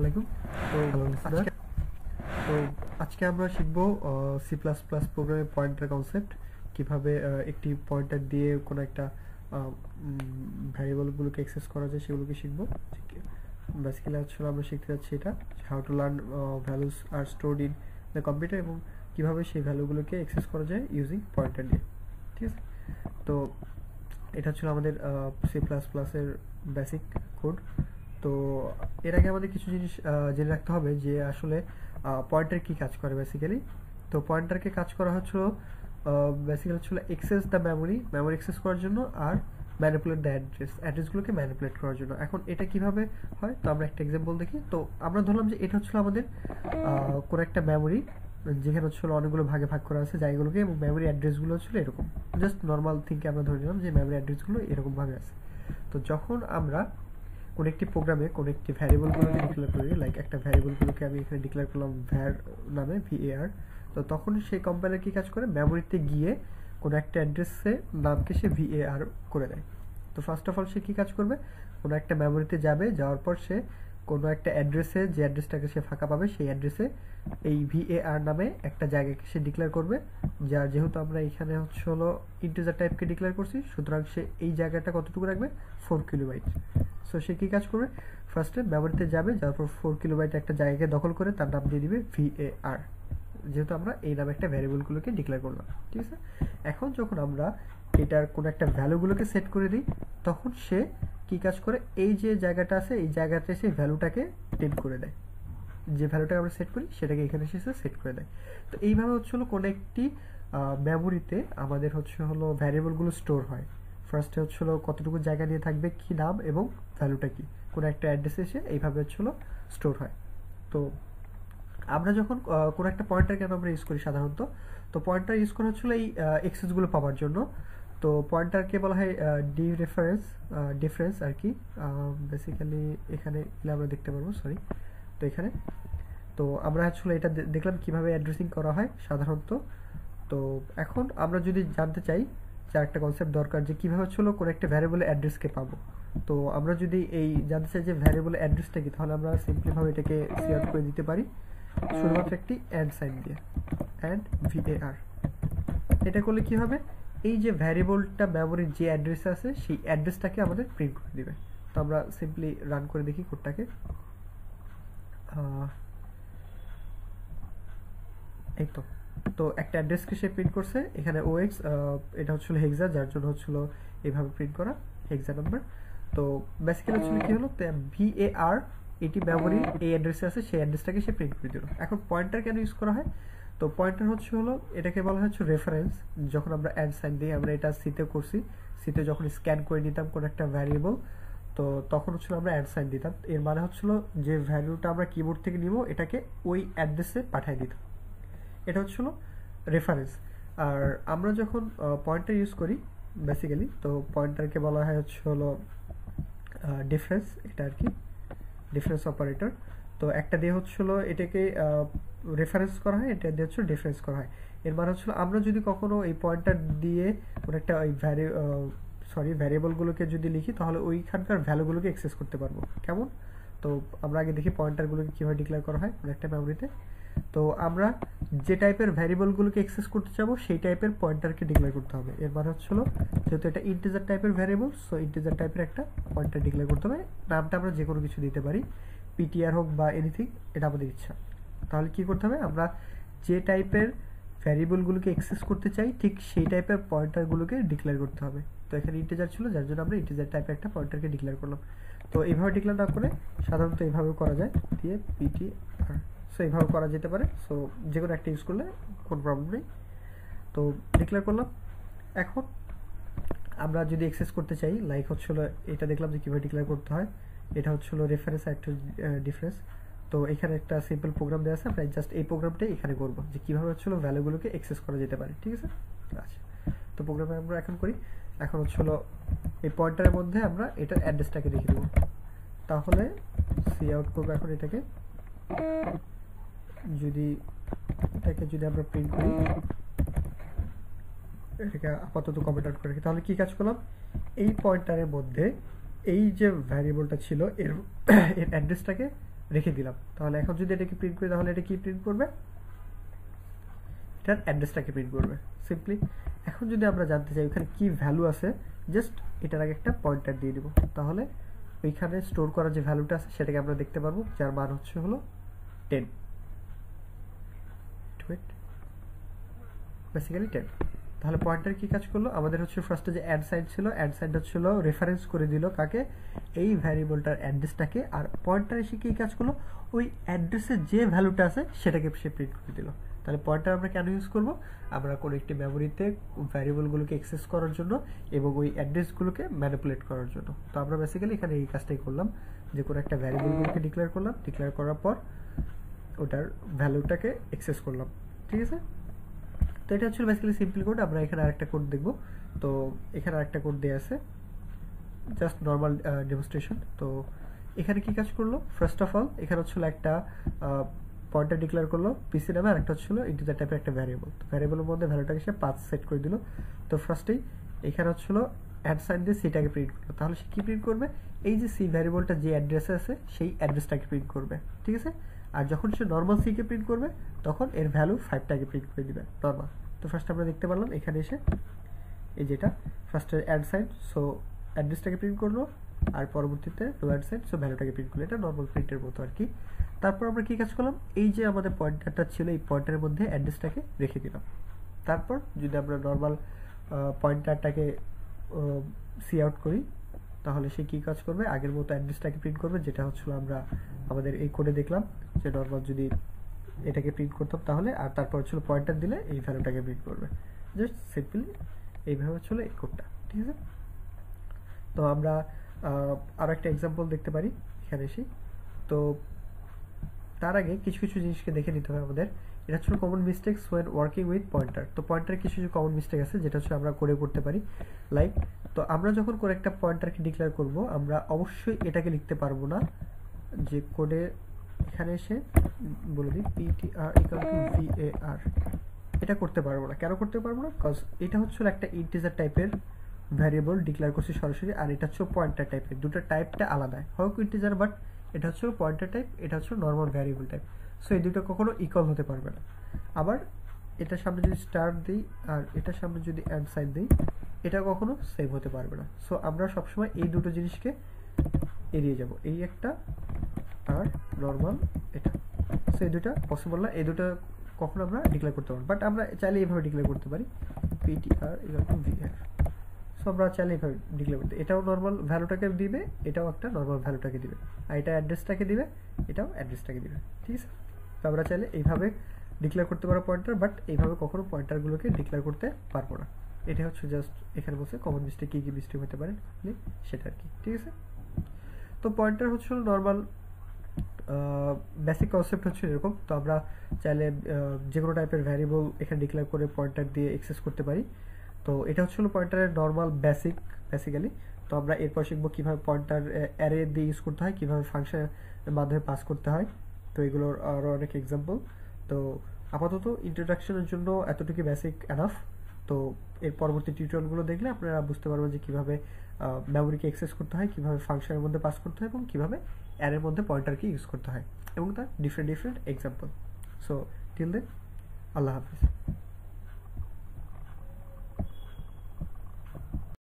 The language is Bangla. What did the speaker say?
আলাইকুম। তো তো আজকে আমরা শিখব সি প্লাস প্লাস প্রোগ্রামে পয়েন্টার কনসেপ্ট কীভাবে একটি পয়েন্টার দিয়ে কোনো একটা ভ্যারিয়েবলগুলোকে অ্যাক্সেস করা যায়, সেগুলোকে শিখব। বেসিক্যালি আসলে আমরা শিখতে যাচ্ছি এটা how to learn values are stored in the computer এবং কীভাবে সেই ভ্যালুগুলোকে অ্যাক্সেস করা যায় ইউজিং পয়েন্টার দিয়ে। ঠিক আছে? তো, এটা ছিল আমাদের সি প্লাস প্লাসের বেসিক কোড তো এর আগে আমাদের কিছু জিনিস জেনে রাখতে হবে যে আসলে পয়েন্টার কি কাজ করে বেসিক্যালি তো পয়েন্টারকে কাজ করা হচ্ছিল বেসিক্যালি হচ্ছিল access the memory memory access করার জন্য আর ম্যানিপুলেট দ্য অ্যাড্রেস অ্যাড্রেসগুলোকে ম্যানিপুলেট করার জন্য। এখন এটা কীভাবে হয়? তো আমরা একটা এক্সাম্পল দেখি। তো আমরা ধরলাম যে এটা হচ্ছিল আমাদের কোনো একটা মেমোরি যেখানে হচ্ছিল অনেকগুলো ভাগে ভাগ করা আছে জায়গাগুলোকে এবং মেমোরি অ্যাড্রেসগুলো ছিল এরকম। জাস্ট নর্মাল থিঙ্কে আমরা ধরে নিলাম যে মেমোরি অ্যাড্রেসগুলো এরকমভাবে আছে। তো যখন আমরা কোন একটি প্রোগ্রামে কোন একটি ভ্যারিয়েবলগুলোকে ডিক্লেয়ার করি লাইক একটা ভ্যারিয়েবলগুলোকে আমি এখানে ডিক্লেয়ার করলাম ভ্যার নামে ভিএআর তো তখন সেই কম্পাইলার কি কাজ করে? মেমোরিতে গিয়ে কোনো একটা অ্যাড্রেসে নামকে সে ভিএআর করে দেয়। তো ফার্স্ট অফ অল সে কি কাজ করবে? কোনো একটা মেমোরিতে যাবে, যাওয়ার পর সে কোনো একটা অ্যাড্রেসে যে অ্যাড্রেসটাকে সে ফাঁকা পাবে, সেই অ্যাড্রেসে এই ভিএআর নামে একটা জায়গাকে সে ডিক্লেয়ার করবে। যার যেহেতু আমরা এখানে হচ্ছে হলো ইন্টিজার টাইপকে ডিক্লেয়ার করছি, সুতরাং সে এই জায়গাটা কতটুকু রাখবে? ফোর কিলোবাইট সো সে কী কাজ করবে? ফার্স্টে মেমোরিতে যাবে যাওয়ার পর ফোর কিলোবাইট একটা জায়গাকে দখল করে তার নাম দিয়ে দিবে ভিএআর যেহেতু আমরা এই নামে একটা ভ্যারিয়েবলগুলোকে ডিক্লেয়ার করলাম, ঠিক আছে? এখন যখন আমরা এটার কোনো একটা ভ্যালুগুলোকে সেট করে দিই, তখন সে কি কাজ করে? এই যে জায়গাটা আছে, এই জায়গাতে সেই ভ্যালুটাকে প্রিন্ট করে দেয়। যে ভ্যালুটাকে আমরা সেট করি, সেটাকে এখানে এসে সেট করে দেয়। তো এইভাবে হচ্ছে হলো কোনো একটি মেমোরিতে আমাদের হচ্ছে হলো ভ্যারিয়েবলগুলো স্টোর হয়। ফার্স্টে হচ্ছে হলো কতটুকু জায়গা নিয়ে থাকবে, কি নাম এবং ভ্যালুটা কি? কোনো একটা অ্যাড্রেসে এসে এইভাবে হচ্ছে হলো স্টোর হয়। তো আমরা যখন কোনো একটা পয়েন্টার কেন আমরা ইউজ করি সাধারণত? তো পয়েন্টার ইউজ করা হচ্ছিল এই এক্সেসগুলো পাওয়ার জন্য। তো পয়েন্টারকে বলা হয় ডি রেফারেন্স ডিফারেন্স আর কি। বেসিক্যালি এখানে আমরা দেখতে পারব সরি তো এখানে। তো আমরা আসলে এটা দেখলাম কীভাবে অ্যাড্রেসিং করা হয় সাধারণত। তো এখন আমরা যদি জানতে চাই যে একটা কনসেপ্ট দরকার যে কীভাবে হচ্ছিল কোনো একটা ভ্যারিয়েবল অ্যাড্রেসকে পাবো। তো আমরা যদি এই জানতে চাই যে ভ্যারিয়েবল অ্যাড্রেসটা কি, তাহলে আমরা সিম্পলিভাবে এটাকে সি আউট করে দিতে পারি। শুধুমাত্র একটি অ্যান্ড সাইন দিয়ে। অ্যান্ড ভিএআর এটা করলে কি হবে? এই যে ভ্যারিয়েবলটা মেমোরির যে অ্যাড্রেস আছে, সেই অ্যাড্রেসটাকে আমাদের প্রিন্ট করে দিবে। তো আমরা সিম্পলি রান করে দেখি কোডটাকে এই তো। তো একটা অ্যাড্রেসকে সে প্রিন্ট করছে এখানে ওএক্স এটা হচ্ছিল হেক্সা যার জন্য হচ্ছিল এইভাবে প্রিন্ট করা হেক্সা নাম্বার তো বেসিক্যালি হচ্ছিল কি হলো ভিএআর এটি মেমোরি এই অ্যাড্রেসে আছে সেই অ্যাড্রেসটাকে সে প্রিন্ট করে দিল। এখন পয়েন্টার কেন ইউজ করা হয়? তো পয়েন্টার হচ্ছে হলো এটাকে বলা হচ্ছে রেফারেন্স যখন আমরা অ্যাড সাইন দিই আমরা এটা সিতে করছি। সিতে যখন স্ক্যান করে নিতাম কোনো একটা ভ্যারিয়েবল তো তখন হচ্ছিল আমরা অ্যাড সাইন দিতাম। এর মানে হচ্ছিল যে ভ্যালুটা আমরা কিবোর্ড থেকে নিব এটাকে ওই অ্যাড্রেসে পাঠিয়ে দিতাম। এটা হচ্ছিল রেফারেন্স আর আমরা যখন পয়েন্টার ইউজ করি বেসিক্যালি তো পয়েন্টারকে বলা হয় হচ্ছে হলো ডিফারেন্স এটা আর কি ডিফারেন্স অপারেটর তো একটা দিয়ে হচ্ছিল এটাকে রেফারেন্স করা হয়, এটা দিয়ে হচ্ছে ডিফারেন্স করা হয়। এর মানে হচ্ছিল আমরা যদি কখনো এই পয়েন্টার দিয়ে কোনো একটা ওই ভ্যারি সরি ভ্যারিয়েবলগুলোকে যদি লিখি, তাহলে ওইখানকার ভ্যালুগুলোকে অ্যাক্সেস করতে পারব। কেমন? তো আমরা আগে দেখি পয়েন্টারগুলোকে কীভাবে ডিক্লেয়ার করা হয় কোনো একটা মেমোরিতে তো আমরা যে টাইপের ভ্যারিয়েবলগুলোকে অ্যাক্সেস করতে চাবো, সেই টাইপের পয়েন্টারকে ডিক্লেয়ার করতে হবে। এর মানে হচ্ছিল যেহেতু এটা ইন্টিজার টাইপের ভ্যারিয়েবল সো ইন্টিজার টাইপের একটা পয়েন্টার ডিক্লেয়ার করতে হবে। নামটা আমরা যে কোনো কিছু দিতে পারি পিটিআর হোক বা এনিথিং এটা আমাদের ইচ্ছা। তাহলে কি করতে হবে, আমরা যে টাইপের ভ্যারিয়েবলগুলোকে অ্যাক্সেস করতে চাই, ঠিক সেই টাইপের পয়েন্টারগুলোকে ডিক্লেয়ার করতে হবে। তো এখানে ইন্টিজার ছিল, যার জন্য আমরা ইন্টিজার টাইপের একটা পয়েন্টারকে ডিক্লেয়ার করলাম। তো এইভাবে ডিক্লেয়ার না করে সাধারণত এইভাবে করা যায়, দিয়ে পিটি সো এইভাবে করা যেতে পারে। সো যে কোনো একটা ইউজ করলে কোনো প্রবলেম নেই। তো ডিক্লেয়ার করলাম। এখন আমরা যদি এক্সেস করতে চাই লাইক হচ্ছিল এটা দেখলাম যে কীভাবে ডিক্লেয়ার করতে হয়। এটা হচ্ছিল রেফারেন্স একটা ডিফারেন্স তো, এখানে একটা সিম্পল প্রোগ্রাম দেওয়া আছে। আমরা জাস্ট এই প্রোগ্রামটাই এখানে করব, যে কীভাবে হচ্ছিল ভ্যালুগুলোকে এক্সেস করা যেতে পারে, ঠিক আছে? আচ্ছা। তো প্রোগ্রামে আমরা এখন করি। এখন হচ্ছিল এই পয়েন্টারের মধ্যে আমরা এটার অ্যাড্রেসটাকে রেখে দেবো। তাহলে সি আউট করব এখন এটাকে। যদি এটাকে যদি আমরা প্রিন্ট করি, এটাকে আপাতত কমেন্ট আউট করে তাহলে কি কাজ করলাম? এই পয়েন্টারের মধ্যে এই যে ভ্যারিয়েবলটা ছিল, এর এর অ্যাড্রেসটাকে রেখে দিলাম। তাহলে এখন যদি এটাকে প্রিন্ট করি, তাহলে এটা কি প্রিন্ট করবে? এটার অ্যাড্রেসটাকে প্রিন্ট করবে সিম্পলি এখন যদি আমরা জানতে চাই, ওখানে কি ভ্যালু আছে জাস্ট এটার আগে একটা পয়েন্টার দিয়ে দিব। তাহলে ওইখানে স্টোর করা যে ভ্যালুটা আছে, সেটাকে আমরা দেখতে পারব, যার মান হচ্ছে হলো টেন বেসিক্যালি টেন তাহলে পয়েন্টার কি কাজ করল? আমাদের হচ্ছে ফার্স্টে যে অ্যাড সাইড ছিল অ্যাড সাইড হচ্ছিল রেফারেন্স করে দিল কাকে? এই ভ্যারিয়েবলটার অ্যাড্রেসটাকে আর পয়েন্টার এসে কি কাজ করল? ওই অ্যাড্রেসের যে ভ্যালুটা আছে, সেটাকে সে প্রিন্ট করে দিল। তাহলে পয়েন্টার আমরা কেন ইউজ করব? আমরা কোনো একটি মেমোরিতে ভ্যারিয়েবলগুলোকে অ্যাক্সেস করার জন্য এবং ওই অ্যাড্রেসগুলোকে ম্যানিপুলেট করার জন্য। তো আমরা বেসিক্যালি এখানে এই কাজটাই করলাম, যে কোনো একটা ভ্যারিয়েবলগুলোকে ডিক্লেয়ার করলাম। ডিক্লেয়ার করার পর ওটার ভ্যালুটাকে অ্যাক্সেস করলাম, ঠিক আছে? তো এটা হচ্ছে বেসিক্যালি সিম্পল কোড আমরা এখানে আরেকটা কোড দেখব। তো এখানে আরেকটা কোড দেওয়া আছে জাস্ট নর্মাল ডেমনস্ট্রেশন তো এখানে কি কাজ করল? ফার্স্ট অফ অল এখানে হচ্ছিল একটা পয়েন্টার ডিক্লেয়ার করল পিসি নামে, আরেকটা হচ্ছিল ইন্টিজার টাইপের একটা ভ্যারিয়েবল তো ভ্যারিয়েবলের মধ্যে ভ্যালুটাকে সে পাঁচ সেট করে দিল। তো ফার্স্টেই এখানে হচ্ছিল অ্যাড সাইন দিয়ে সিটাকে প্রিন্ট করল। তাহলে সে কী প্রিন্ট করবে? এই যে সি ভ্যারিয়েবলটা যে অ্যাড্রেসে আছে, সেই অ্যাড্রেসটাকে প্রিন্ট করবে, ঠিক আছে? আর যখন সে নর্মাল সিকে প্রিন্ট করবে, তখন এর ভ্যালু ফাইভটাকে প্রিন্ট করে দিবে নর্মাল তো ফার্স্ট আমরা দেখতে পারলাম, এখানে এসে এই যেটা ফার্স্টে অ্যাড সাইন সো অ্যাড্রেসটাকে প্রিন্ট করল, আর পরবর্তীতে নো অ্যাড সাইন সো ভ্যালুটাকে প্রিন্ট করল, এটা নর্মাল প্রিন্টের মতো আর কি তারপর আমরা কী কাজ করলাম, এই যে আমাদের পয়েন্টারটা ছিল, এই পয়েন্টারের মধ্যে অ্যাড্রেসটাকে রেখে দিলাম। তারপর যদি আমরা নর্মাল পয়েন্টারটাকে সি আউট করি, তাহলে সে কী কাজ করবে, আগের মতো অ্যাড্রেসটাকে প্রিন্ট করবে, যেটা হচ্ছিল আমরা আমাদের এই কোডে দেখলাম। যে নর্মাল যদি এটাকে প্রিন্ট করতাম তাহলে, আর তারপর ছিল পয়েন্টার দিলে এই ভ্যালুটাকে প্রিন্ট করবে। জাস্ট সিম্পলি এইভাবে হচ্ছিল এই কোডটা ঠিক আছে? তো আমরা আরও একটা এক্সাম্পল দেখতে পারি এখানে এসে। তো তার আগে কিছু কিছু জিনিসকে দেখে নিতে হবে আমাদের। এটা হচ্ছে common mistakes when working with pointer তো পয়েন্টারে কিছু কিছু কমন মিস্টেক আছে, যেটা হচ্ছে আমরা করে করতে পারি। লাইক তো আমরা যখন করে একটা পয়েন্টারকে ডিক্লেয়ার করব, আমরা অবশ্যই এটাকে লিখতে পারব না যে কোডে এখানে এসে বলে দিই পিটিআর ইকাল টু ভিএআর এটা করতে পারব না। কেন করতে পারব না? কজ এটা হচ্ছে একটা ইন্টিজার টাইপের ভ্যারিয়েবল ডিক্লেয়ার করছি সরাসরি, আর এটা হচ্ছে পয়েন্টার টাইপের দুটো টাইপটা আলাদা। হোক ইন্টিজার বাট এটা হচ্ছে পয়েন্টার টাইপ এটা হচ্ছে নর্মাল ভ্যারিয়েবল টাইপ সো এই দুটো কখনো ইকুয়াল হতে পারবে না। আবার এটার সামনে যদি স্টার দিই, আর এটার সামনে যদি অ্যান্ড সাইন দিই, এটা কখনো সেভ হতে পারবে না। সো আমরা সবসময় এই দুটো জিনিসকে এড়িয়ে যাব। এই একটা আর নর্মাল এটা। সো এই দুটা পসিবল না। এই দুটো কখনো আমরা ডিক্লেয়ার করতে পারব বাট আমরা চাইলে এইভাবে ডিক্লেয়ার করতে পারি। PTR equal to VR so আমরা চাইলে এইভাবে ডিক্লেয়ার করতে এটাও নর্মাল ভ্যালুটাকে দিবে, এটাও একটা নর্মাল ভ্যালুটাকে দিবে। আর এটা অ্যাড্রেসটাকে দিবে, এটাও অ্যাড্রেসটাকে দিবে। ঠিক আছে? তো আমরা চাইলে এইভাবে ডিক্লেয়ার করতে পারো পয়েন্টার বাট এইভাবে কখনো পয়েন্টারগুলোকে ডিক্লেয়ার করতে পারব না। এটা হচ্ছে জাস্ট এখানে বসে কমন মিস্টেক কী কী মিস্টেক হতে পারে, সেটা আর কি। ঠিক আছে? তো পয়েন্টার হচ্ছে নর্মাল বেসিক কনসেপ্ট হচ্ছে এরকম। তো আমরা চাইলে যে কোনো টাইপের ভ্যারিয়েবল এখানে ডিক্লেয়ার করে পয়েন্টার দিয়ে এক্সেস করতে পারি। তো এটা হচ্ছে হলো পয়েন্টারের নর্মাল বেসিক বেসিক্যালি তো আমরা এরপর শিখব কীভাবে পয়েন্টার অ্যারে দিয়ে ইউজ করতে হয়, কীভাবে ফাংশনের মাধ্যমে পাস করতে হয়। তো এগুলোর আরও অনেক এক্সাম্পল তো আপাতত ইন্ট্রোডাকশনের জন্য এতটুকু বেসিক এনাফ তো এর পরবর্তী টিউটোরিয়ালগুলো দেখলে আপনারা বুঝতে পারবেন যে কীভাবে মেমোরিকে অ্যাক্সেস করতে হয়, কীভাবে ফাংশনের মধ্যে পাস করতে হয় এবং কীভাবে অ্যারের মধ্যে পয়েন্টারকে ইউজ করতে হয় এবং তার different different example so till then আল্লাহ হাফিজ।